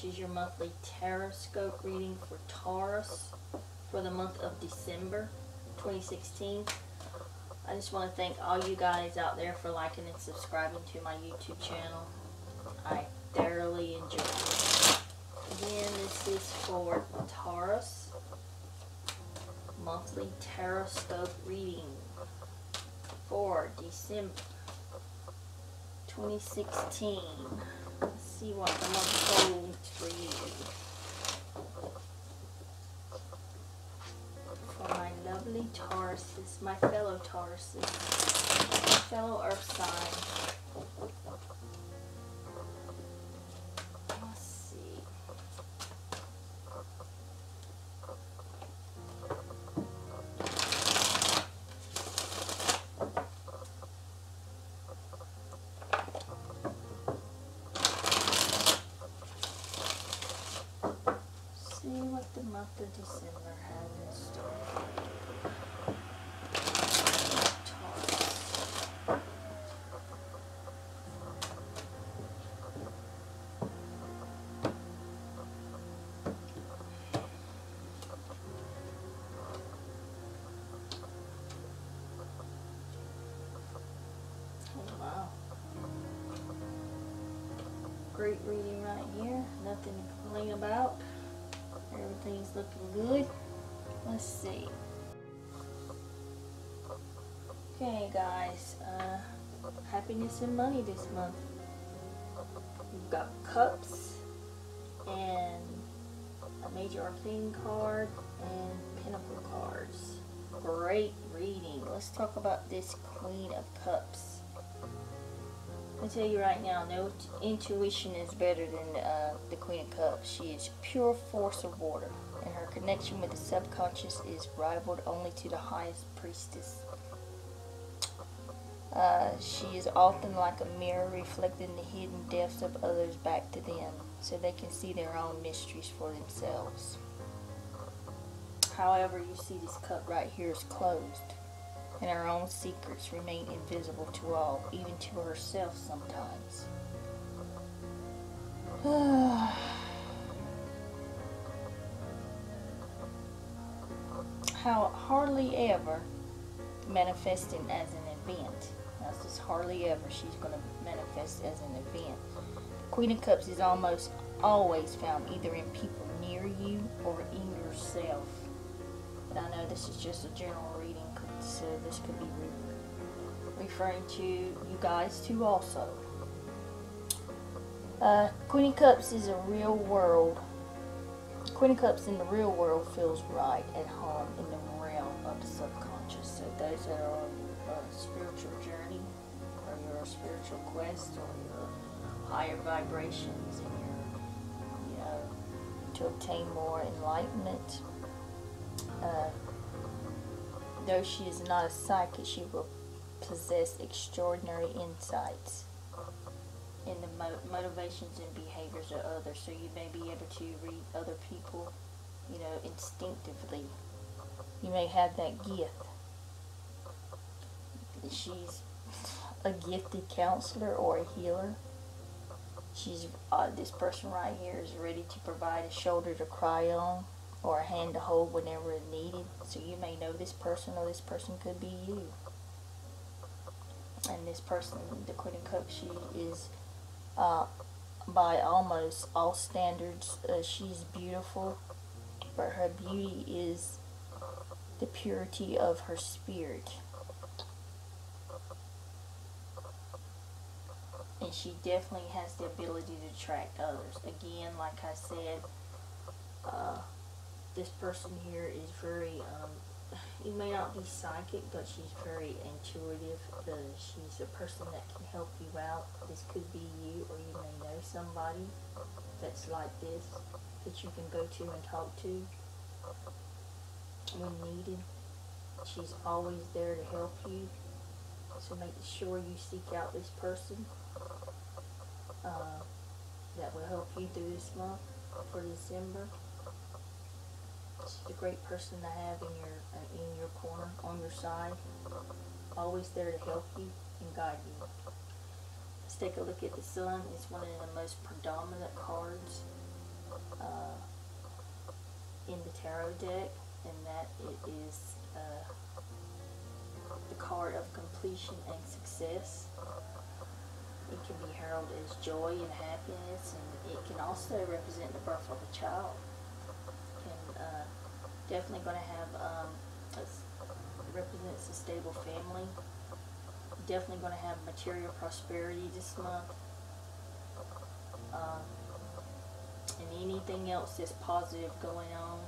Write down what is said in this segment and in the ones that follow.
This is your monthly tarot scope reading for Taurus for the month of December 2016. I just want to thank all you guys out there for liking and subscribing to my YouTube channel. I thoroughly enjoy it. Again, this is for Taurus monthly tarot scope reading for December 2016. Let's see what the month holds for you. For my lovely Tauruses, my fellow Tauruses, fellow Earth. Great reading right here. Nothing to complain about. Everything's looking good. Let's see. Okay, guys. Uh, happiness and money this month. We've got cups and a major arcana card and pentacle cards. Great reading. Let's talk about this Queen of Cups. I tell you right now, no intuition is better than uh, the Queen of Cups. She is pure force of water, and her connection with the subconscious is rivaled only to the highest priestess. Uh, she is often like a mirror reflecting the hidden depths of others back to them, so they can see their own mysteries for themselves. However, you see this cup right here is closed and her own secrets remain invisible to all, even to herself sometimes. How hardly ever manifesting as an event. That's just hardly ever she's going to manifest as an event. Queen of Cups is almost always found either in people near you or in yourself. I know this is just a general so this could be re- referring to you guys too also. Uh, Queen of Cups is a real world. Queen of Cups in the real world feels right at home in the realm of the subconscious. So those that are on your spiritual journey, or your spiritual quest, or your higher vibrations, and your, you know, to obtain more enlightenment. Uh, though she is not a psychic, she will possess extraordinary insights in the mo- motivations and behaviors of others. So you may be able to read other people, you know, instinctively. You may have that gift. She's a gifted counselor or a healer. She's uh, this person right here is ready to provide a shoulder to cry on or a hand to hold whenever needed. So you may know this person or this person could be you. And this person, the of Cups, she is uh, by almost all standards, uh, she's beautiful, but her beauty is the purity of her spirit. And she definitely has the ability to attract others. Again, like I said, uh, this person here is very, um, you may not be psychic, but she's very intuitive. Uh, she's a person that can help you out. This could be you, or you may know somebody that's like this that you can go to and talk to when needed. She's always there to help you. So make sure you seek out this person uh, that will help you through this month for December. A great person to have in your uh, in your corner, on your side, always there to help you and guide you. Let's take a look at the sun. It's one of the most predominant cards uh, in the tarot deck, and that it is uh, the card of completion and success. It can be heralded as joy and happiness, and it can also represent the birth of a child. Definitely going to have um, a represents a stable family. Definitely going to have material prosperity this month. Um, and anything else that's positive going on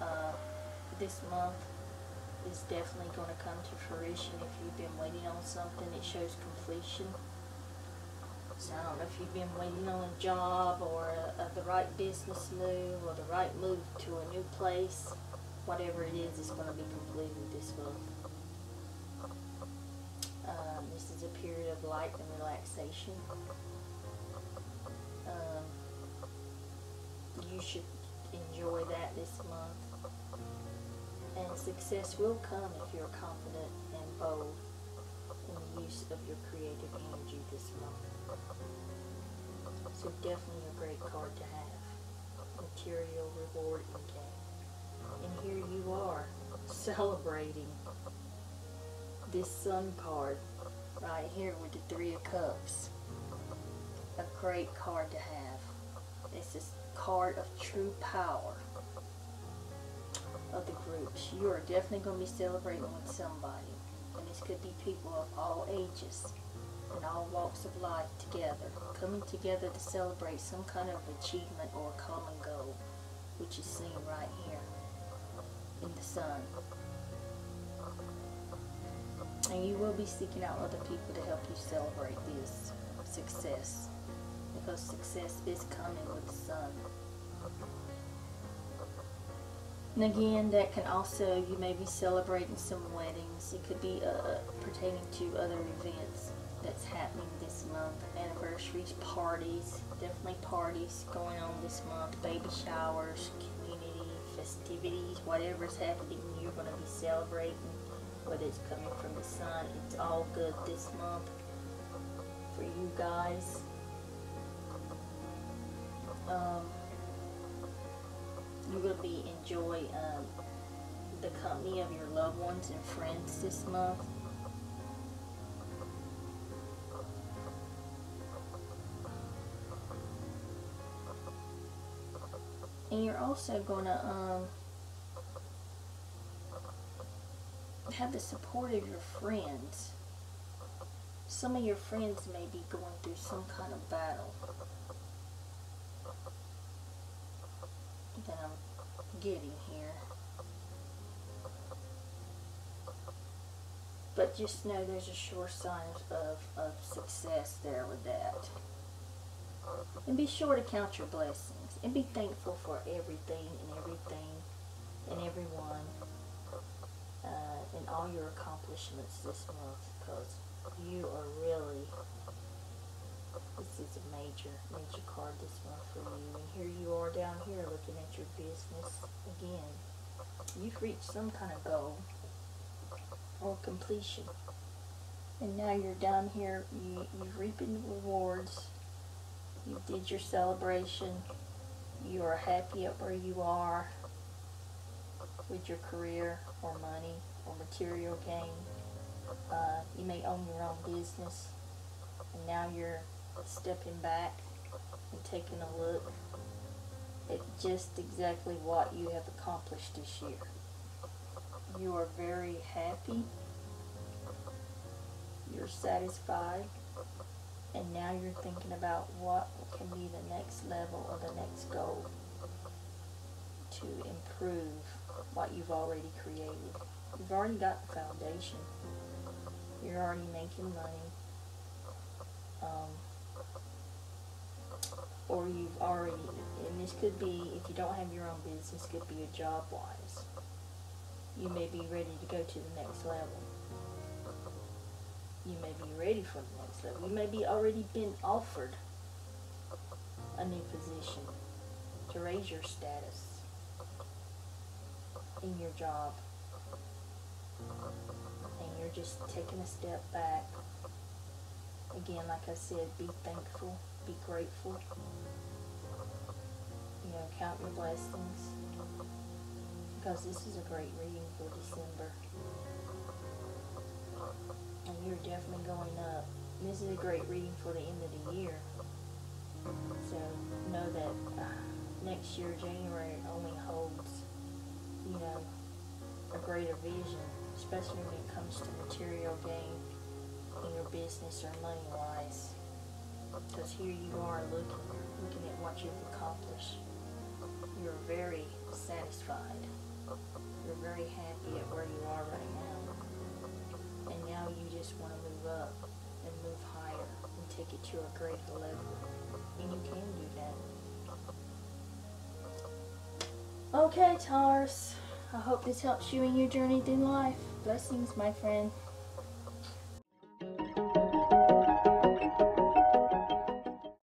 uh, this month is definitely going to come to fruition if you've been waiting on something. It shows completion. So I don't know if you've been waiting on a job or a, a, the right business move or the right move to a new place. Whatever it is, it's going to be completed this month. Um, this is a period of light and relaxation. Um, you should enjoy that this month. And success will come if you're confident and bold use of your creative energy this month. So definitely a great card to have. Material reward and gain. And here you are, celebrating this sun card right here with the three of cups. A great card to have. This card of true power of the groups. You are definitely going to be celebrating with somebody. And this could be people of all ages and all walks of life together, coming together to celebrate some kind of achievement or common goal, which is seen right here in the sun. And you will be seeking out other people to help you celebrate this success. Because success is coming with the sun. And again, that can also, you may be celebrating some weddings. It could be uh, pertaining to other events that's happening this month. Anniversaries, parties, definitely parties going on this month. Baby showers, community, festivities, whatever's happening, you're going to be celebrating. Whether it's coming from the sun, it's all good this month for you guys. Be enjoy um, the company of your loved ones and friends this month. And you're also going to um, have the support of your friends. Some of your friends may be going through some kind of battle. that I'm getting here. But just know there's a sure sign of, of success there with that. And be sure to count your blessings. And be thankful for everything and everything and everyone uh, and all your accomplishments this month because you are really this is a major, major card this month for you. And here you are down here looking at your business again. You've reached some kind of goal or completion. And now you're down here, you, you've reaping the rewards. You did your celebration. You are happy at where you are with your career or money or material gain. Uh, you may own your own business. And now you're stepping back and taking a look at just exactly what you have accomplished this year. You are very happy, you're satisfied, and now you're thinking about what can be the next level or the next goal to improve what you've already created. You've already got the foundation. You're already making money. Um, or you've already, and this could be, if you don't have your own business, could be a job wise. You may be ready to go to the next level. You may be ready for the next level. You may be already been offered a new position to raise your status in your job. And you're just taking a step back again, like I said, be thankful, be grateful. You know, count your blessings. Because this is a great reading for December. And you're definitely going up. This is a great reading for the end of the year. So know that uh, next year, January, only holds, you know, a greater vision, especially when it comes to material gain in your business or money wise. Because here you are looking, looking at what you've accomplished. You're very satisfied. You're very happy at where you are right now. And now you just want to move up and move higher and take it to a greater level. And you can do that. Okay, Taurus. I hope this helps you in your journey through life. Blessings, my friend.